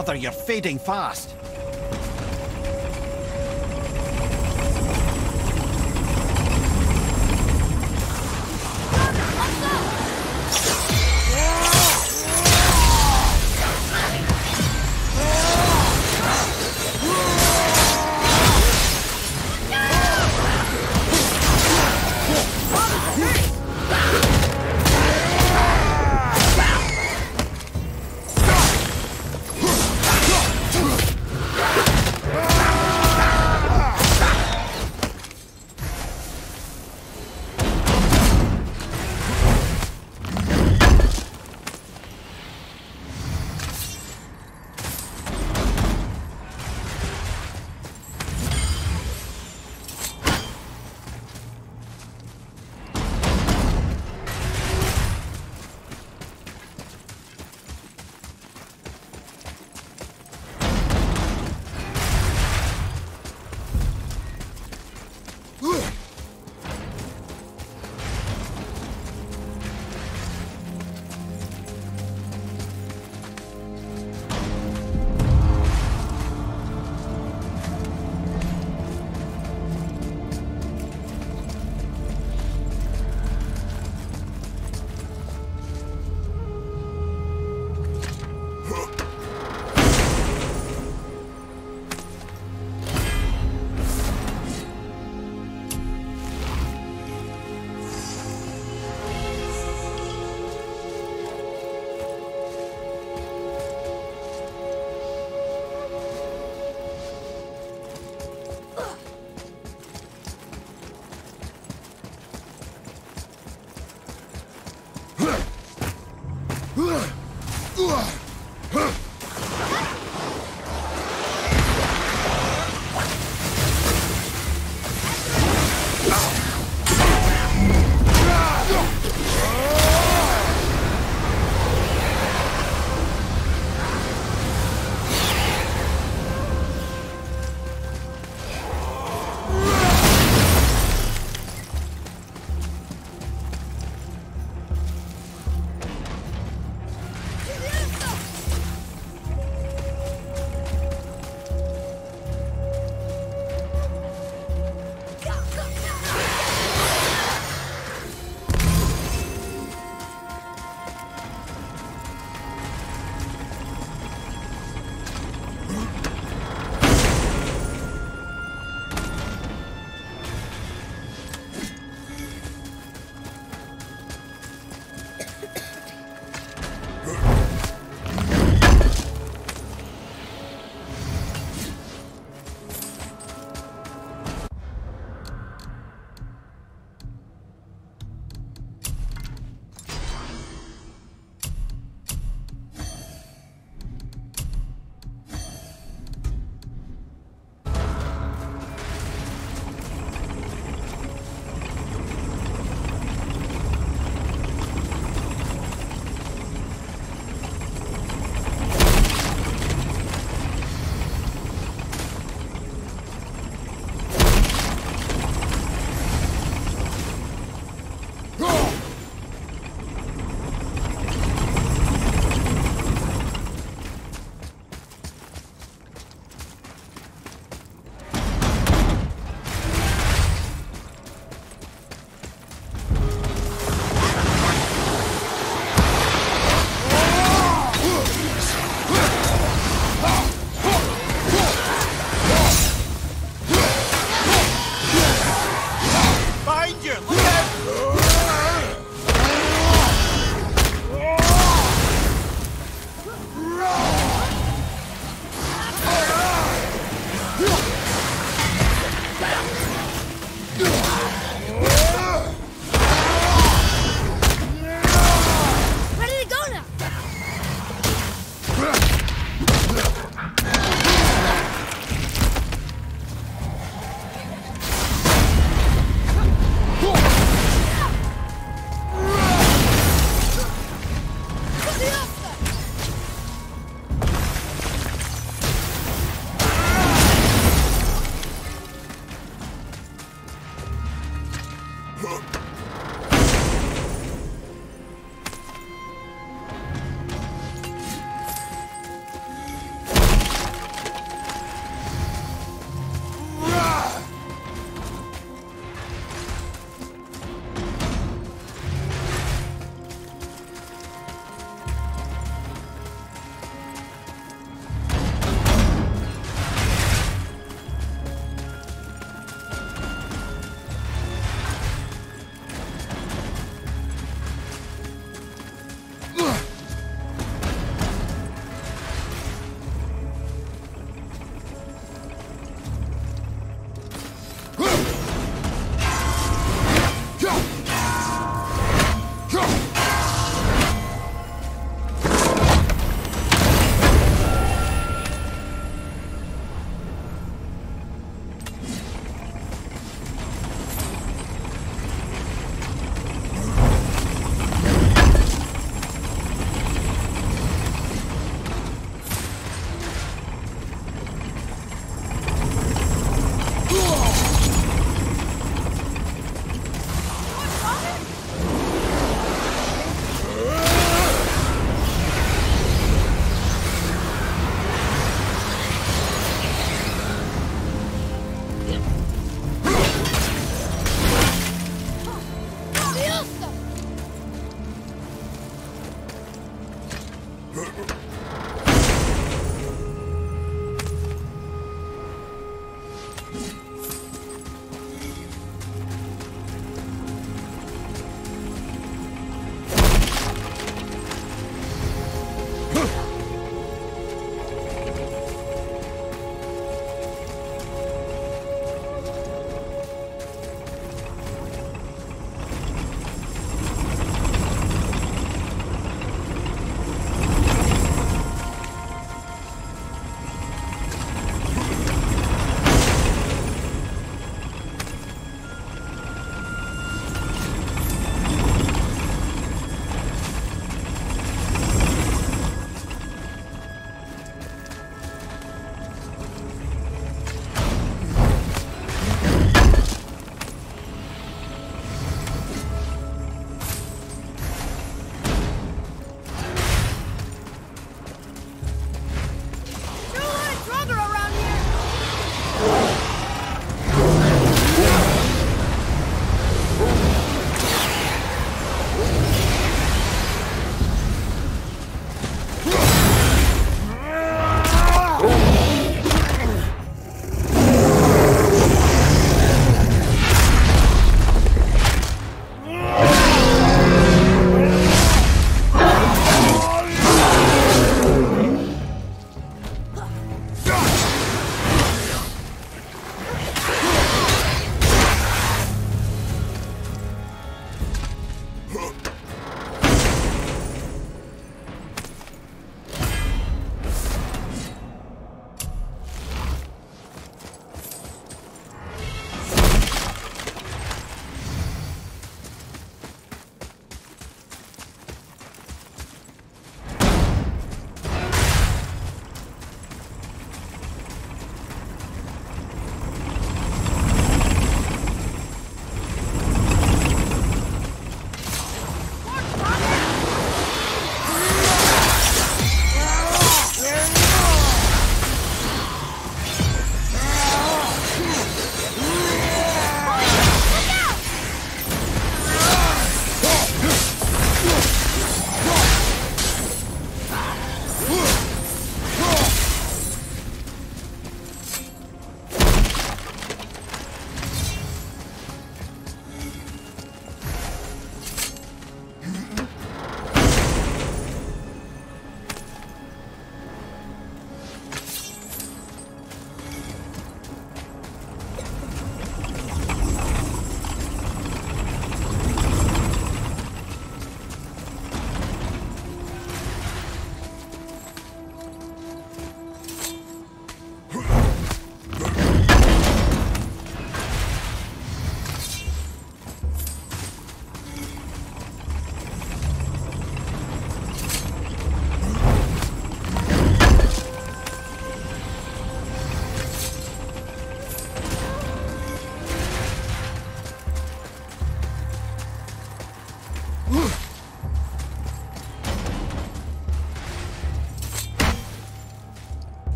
Brother, you're fading fast.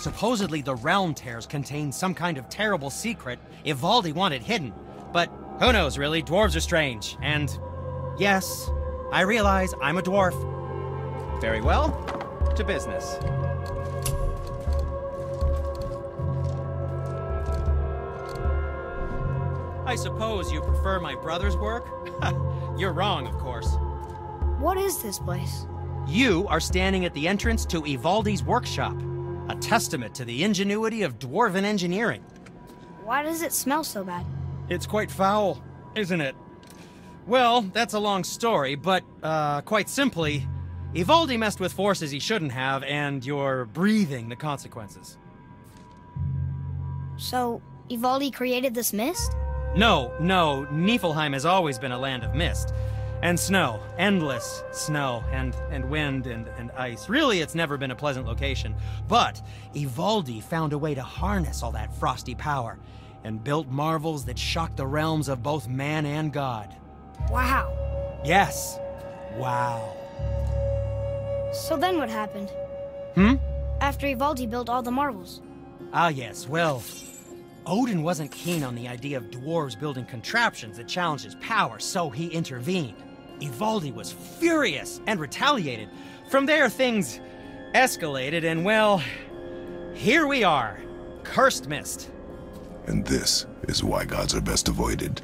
Supposedly, the realm tears contain some kind of terrible secret Ivaldi wanted hidden. But who knows, really? Dwarves are strange. And yes, I realize I'm a dwarf. Very well. To business. I suppose you prefer my brother's work? You're wrong, of course. What is this place? You are standing at the entrance to Ivaldi's workshop, a testament to the ingenuity of dwarven engineering. Why does it smell so bad? It's quite foul, isn't it? Well, that's a long story, but, uh, quite simply, Ivaldi messed with forces he shouldn't have, and you're breathing the consequences. So, Ivaldi created this mist? No, no, Niflheim has always been a land of mist. And snow. Endless snow, and, and wind, and, and ice. Really, it's never been a pleasant location. But Ivaldi found a way to harness all that frosty power, and built marvels that shocked the realms of both man and god. Wow. Yes. Wow. So then what happened? Hmm? After Ivaldi built all the marvels. Ah, yes, well, Odin wasn't keen on the idea of dwarves building contraptions that challenged his power, so he intervened. Ivaldi was furious and retaliated. From there, things escalated, and well, here we are. Cursed Mist. And this is why gods are best avoided.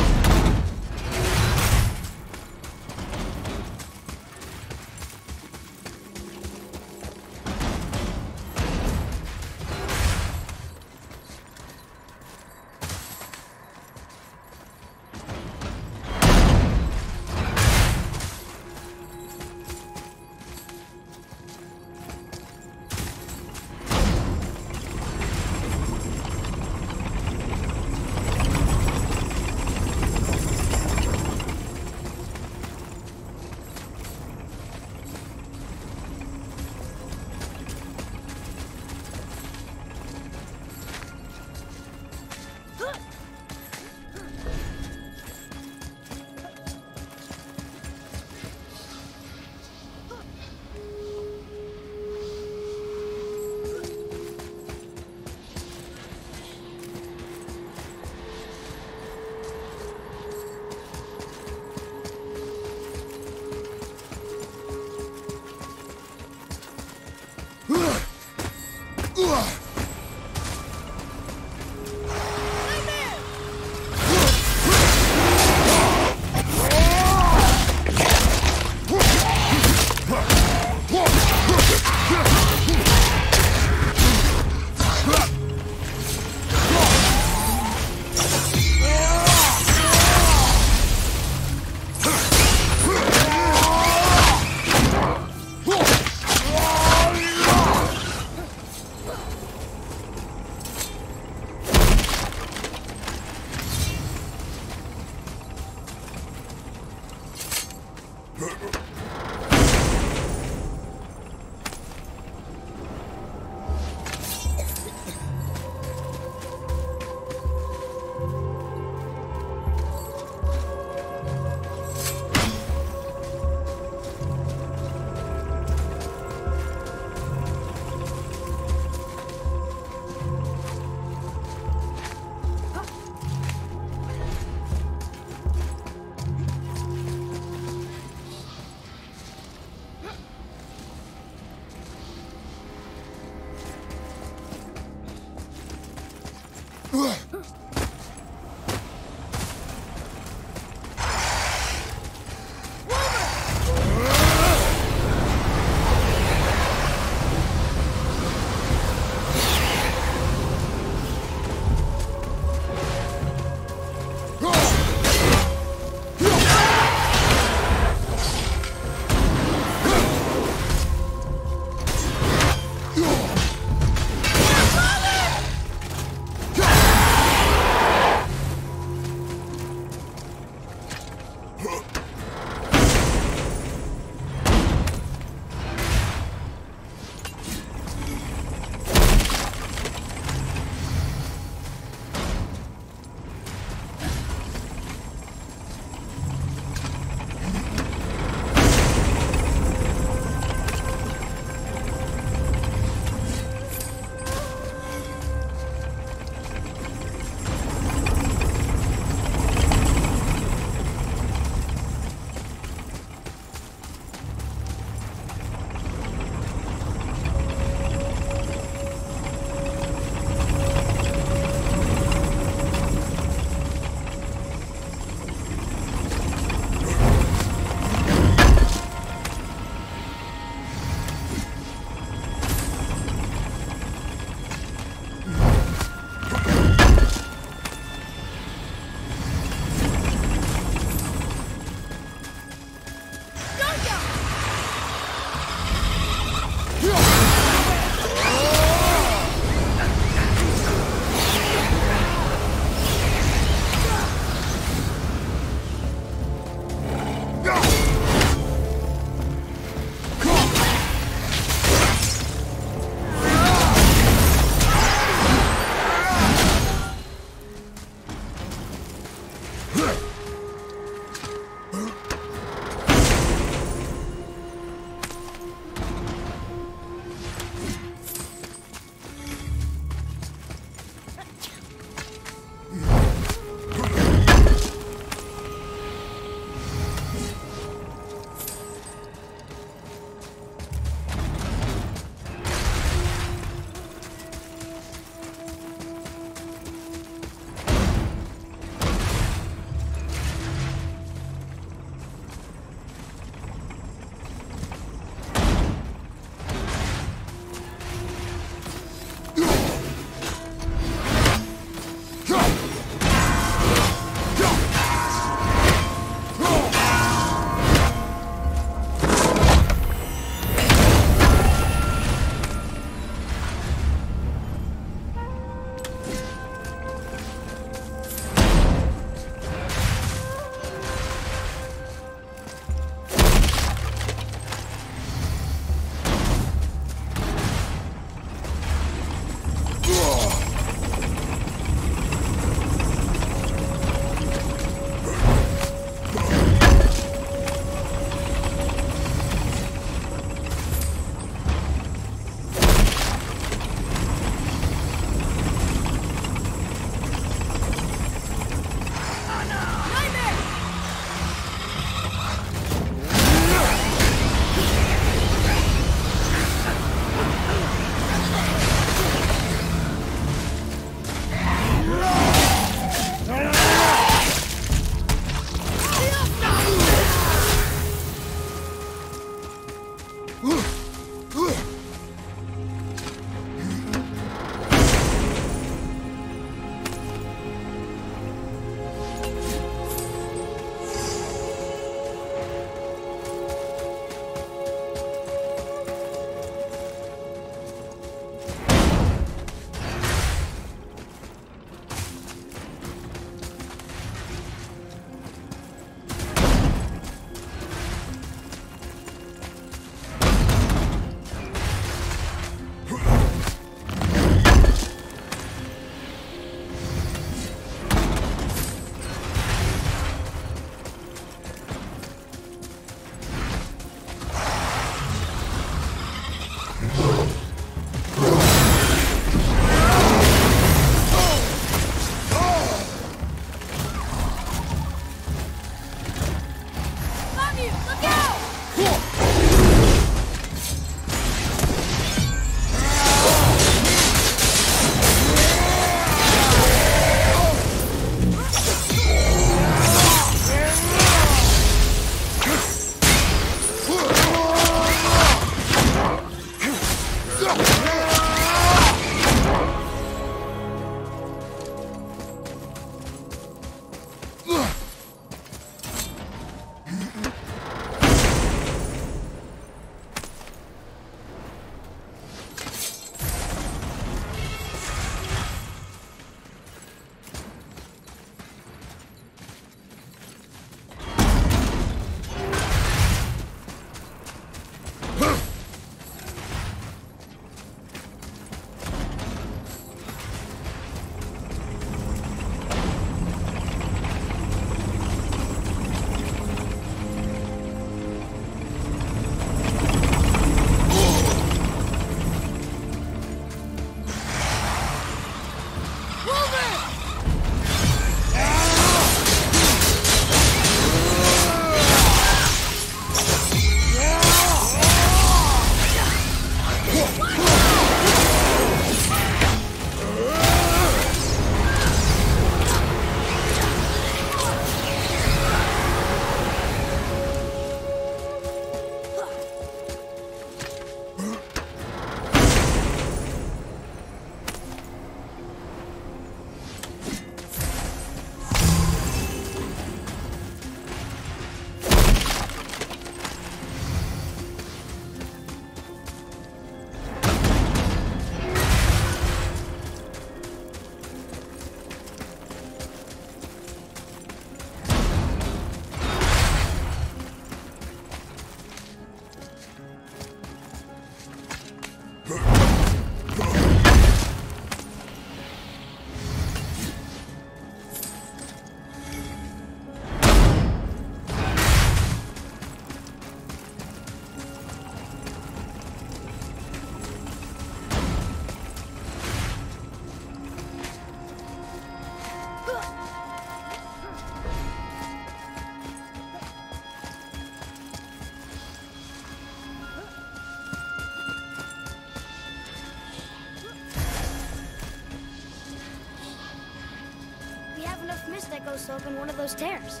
To open one of those tears.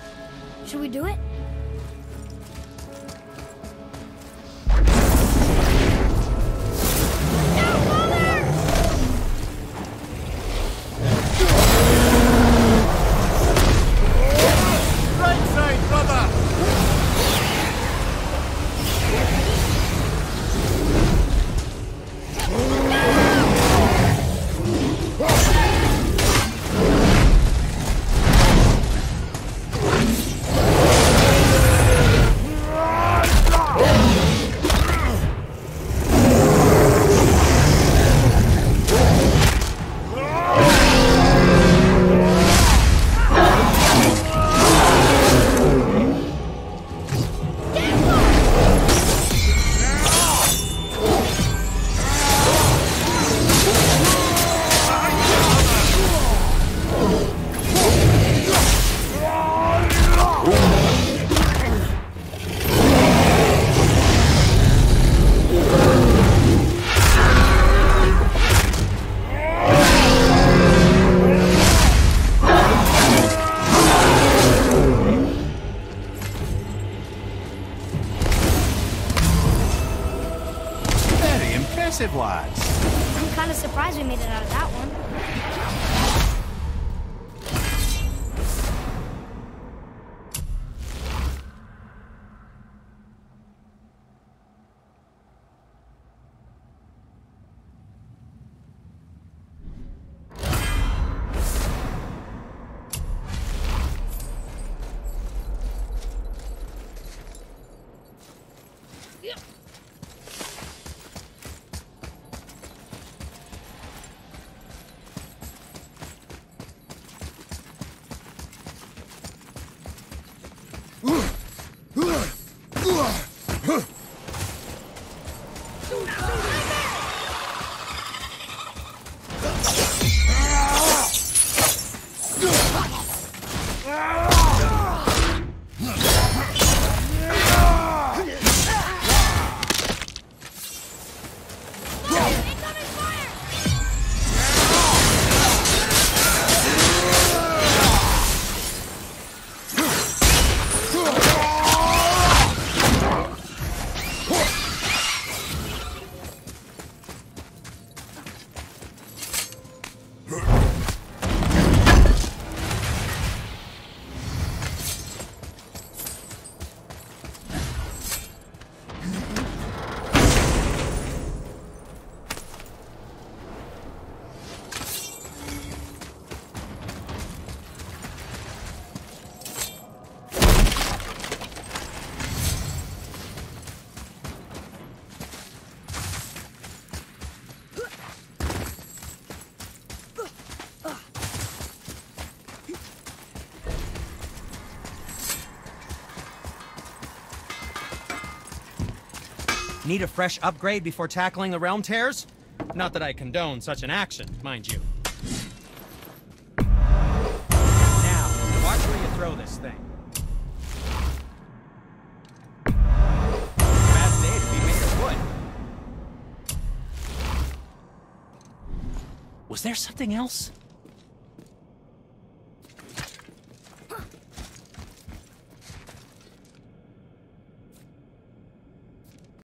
Should we do it? Need a fresh upgrade before tackling the realm tears? Not that I condone such an action, mind you. Now, watch where you throw this thing. Was there something else?